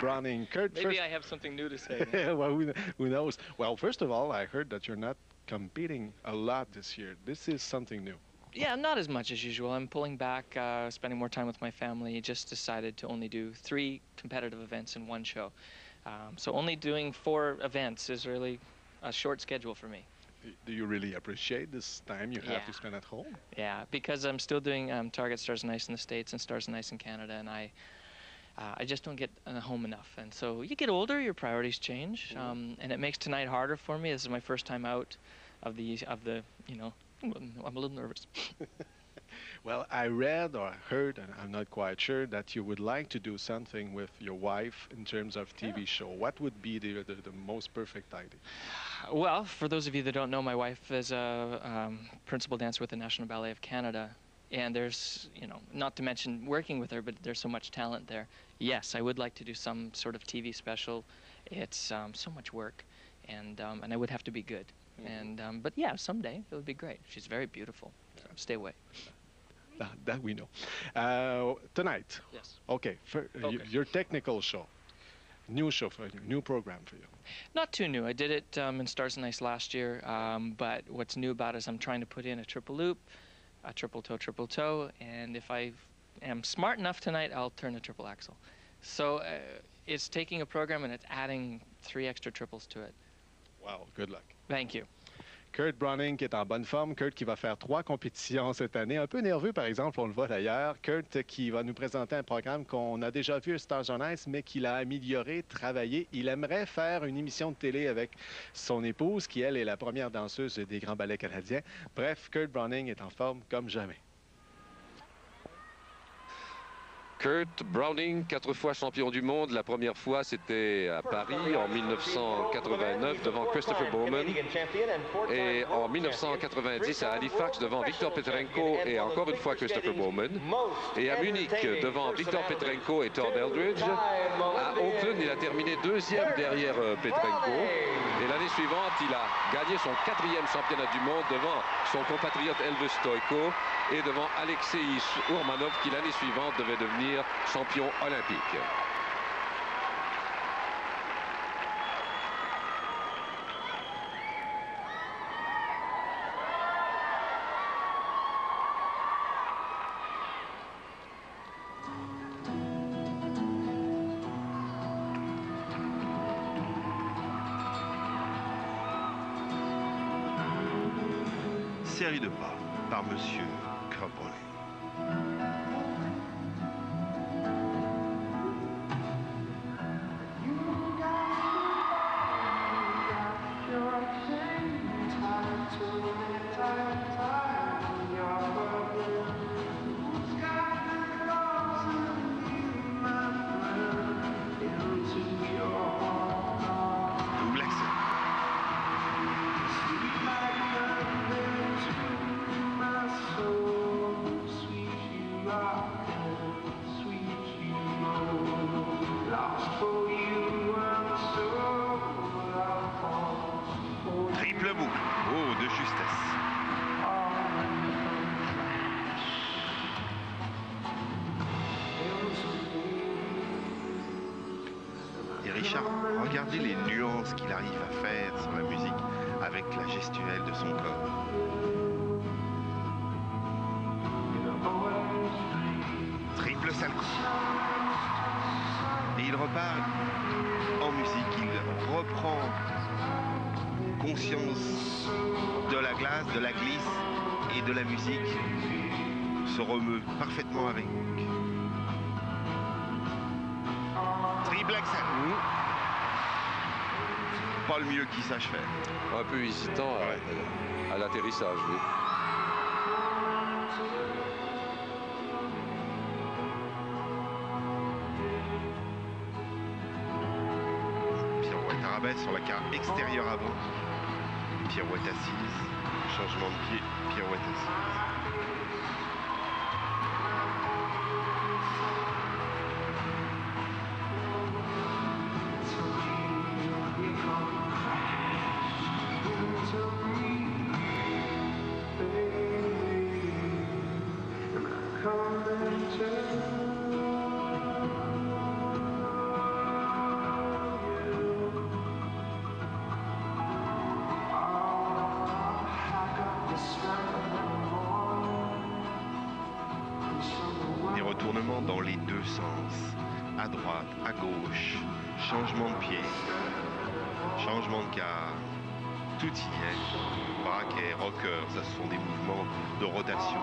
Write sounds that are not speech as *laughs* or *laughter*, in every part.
Browning. Kurt, Maybe first, I have something new to say. *laughs* well, who, who knows? Well, first of all, I heard that you're not competing a lot this year. This is something new. yeah, not as much as usual. I'm pulling back, uh, spending more time with my family. Just decided to only do three competitive events in one show. Um, so only doing four events is really a short schedule for me. Do you really appreciate this time you have Yeah. to spend at home? Yeah, because I'm still doing um, Target Stars and Ice in the States and Stars and Ice in Canada, and I, uh, I just don't get uh, home enough. And so you get older, your priorities change, Mhm. um, and it makes tonight harder for me. This is my first time out of the of the you know. I'm a little nervous. *laughs* Well, I read or heard, and I'm not quite sure, that you would like to do something with your wife in terms of TV Yeah. show. What would be the, the, the most perfect idea? Well, for those of you that don't know, my wife is a um, principal dancer with the National Ballet of Canada. And there's, you know, not to mention working with her, but there's so much talent there. Yes, I would like to do some sort of TV special. It's um, so much work, and um, and I would have to be good. And um, but yeah, someday it would be great. She's very beautiful. So stay away. That, that we know. Uh, tonight, Yes. okay, for, uh, y- Okay. your technical show, new show for you, new program for you. Not too new. I did it um, in Stars and Ice last year, um, but what's new about it is I'm trying to put in a triple loop, a triple toe, triple toe, and if I am smart enough tonight, I'll turn a triple axle. So uh, it's taking a program and it's adding three extra triples to it. Wow, good luck. Thank you. Kurt Browning qui est en bonne forme. Kurt qui va faire trois compétitions cette année. Un peu nerveux, par exemple, on le voit d'ailleurs. Kurt qui va nous présenter un programme qu'on a déjà vu à Stars on Ice, mais qu'il a amélioré, travaillé. Il aimerait faire une émission de télé avec son épouse, qui, elle, est la première danseuse des grands ballets canadiens. Bref, Kurt Browning est en forme comme jamais. Kurt Browning, quatre fois champion du monde. La première fois, c'était à Paris en 1989 devant Christopher Bowman. Et en 1990 à Halifax devant Victor Petrenko et encore une fois Christopher Bowman. Et à Munich devant Victor Petrenko et Todd Eldridge. À Auckland, il a terminé deuxième derrière euh, Petrenko. Et l'année suivante, il a gagné son quatrième championnat du monde devant son compatriote Elvis Stoiko et devant Alexei Urmanov qui l'année suivante devait champion olympique. Série de pas par Monsieur Carbone. Triple boucle. Oh, de justesse. Et Richard, regardez les nuances qu'il arrive à faire sur la musique avec la gestuelle de son corps. Repart en musique, il reprend conscience de la glace, de la glisse et de la musique, se remeut parfaitement avec. Triple axel. Pas le mieux qu'il sache faire. Un peu hésitant à, à l'atterrissage. oui. Sur la carte extérieure avant. Pirouette assise. Changement de pied, pirouette assise. Deux sens, à droite, à gauche, changement de pied, changement de quart, tout y est. Braquet, rocker, ce sont des mouvements de rotation.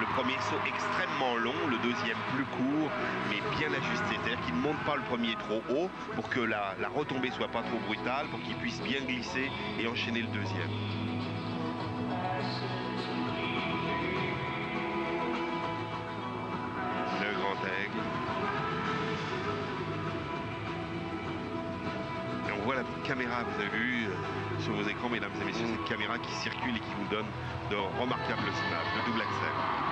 Le premier saut extrêmement long, le deuxième plus court, mais bien ajusté. C'est-à-dire qu'il ne monte pas le premier trop haut pour que la, la retombée soit pas trop brutale, pour qu'il puisse bien glisser et enchaîner le deuxième. Le grand aigle. On voit la petite caméra, vous avez vu euh, sur vos écrans, mesdames et messieurs, cette caméra qui circule et qui vous donne de remarquables images, le double axel.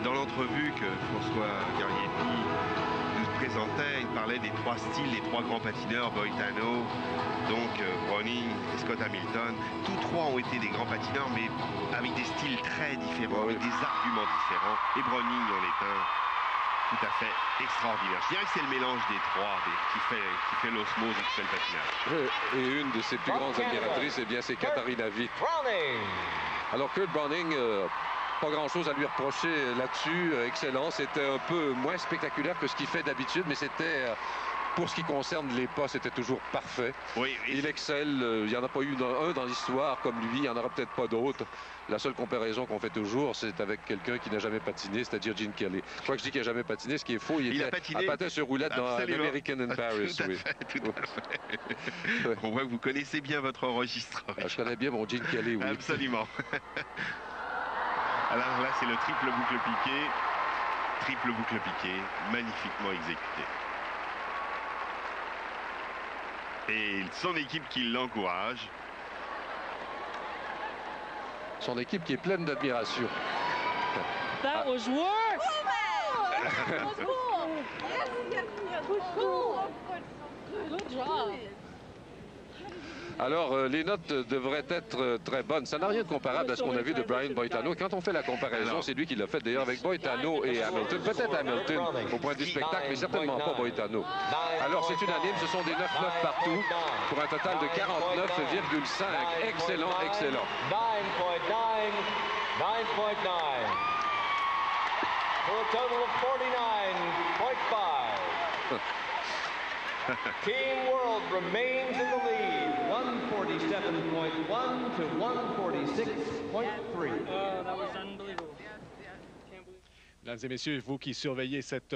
Et dans l'entrevue que François Gariepi nous présentait, il parlait des trois styles, des trois grands patineurs, Boitano, donc euh, Browning et Scott Hamilton. Tous trois ont été des grands patineurs, mais avec des styles très différents, avec des arguments différents. Et Browning en est un tout à fait extraordinaire. Je dirais que c'est le mélange des trois des- qui fait, qui fait l'osmose et qui fait le patinage. Et une de ses plus grandes admiratrices, eh bien, c'est Katharina Witt. Browning. Alors Kurt Browning, euh, pas grand-chose à lui reprocher là-dessus. Euh, excellent. C'était un peu moins spectaculaire que ce qu'il fait d'habitude, mais c'était, euh, pour ce qui concerne les pas, c'était toujours parfait. Oui, Il excelle. euh, Il n'y en a pas eu un dans l'histoire comme lui. Il n'y en aura peut-être pas d'autres. La seule comparaison qu'on fait toujours, c'est avec quelqu'un qui n'a jamais patiné, c'est-à-dire Gene Kelly. Je crois que je dis qu'il n'a jamais patiné, ce qui est faux. Il, Il a patiné. à patin sur roulette dans. American in *laughs* Paris. Tout à oui. fait, tout à fait. On voit que vous connaissez bien votre registre. Ah, je connais bien mon Gene Kelly, oui. Absolument. *laughs* Alors là, c'est le triple boucle piqué. Triple boucle piqué, magnifiquement exécuté. Et son équipe qui l'encourage. Son équipe qui est pleine d'admiration. That was worse. Alors, euh, les notes devraient être euh, très bonnes. Ça n'a rien de comparable à ce qu'on a vu de Brian Boitano. Quand on fait la comparaison, c'est lui qui l'a fait d'ailleurs avec Boitano et Hamilton. Peut-être Hamilton au point vue spectacle, mais certainement pas Boitano. Alors, c'est unanime. Ce sont des 9-9 partout pour un total de 49,5. Excellent, excellent. 9.9, 9.9. For a total of 49.5. *laughs* Team World remains in the lead, 147.1 to 146.3. Oh, that was unbelievable. Can't believe Mesdames et messieurs, vous qui surveillez cette